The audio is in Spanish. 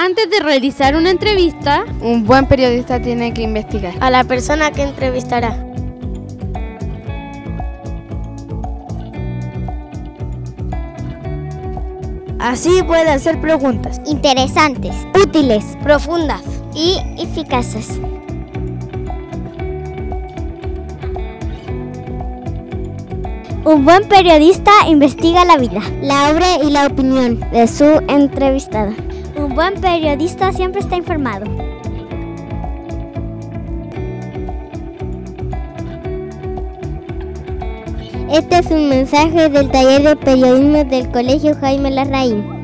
Antes de realizar una entrevista, un buen periodista tiene que investigar a la persona que entrevistará. Así puede hacer preguntas interesantes, útiles, profundas y eficaces. Un buen periodista investiga la vida, la obra y la opinión de su entrevistada. Buen periodista siempre está informado. Este es un mensaje del taller de periodismo del Colegio Jaime Larraín.